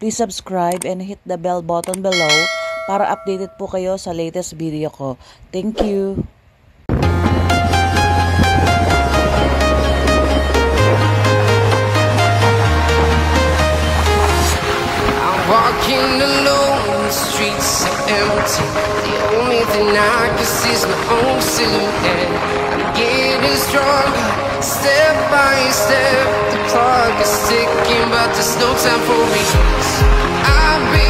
Please subscribe and hit the bell button below para updated po kayo sa latest video ko. Thank you! Walking alone, the streets are empty. The only thing I can see is my own silhouette. I'm getting stronger, step by step. The clock is ticking, but there's no time for me. I've been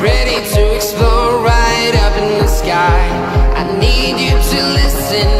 ready to explore right up in the sky. I need you to listen,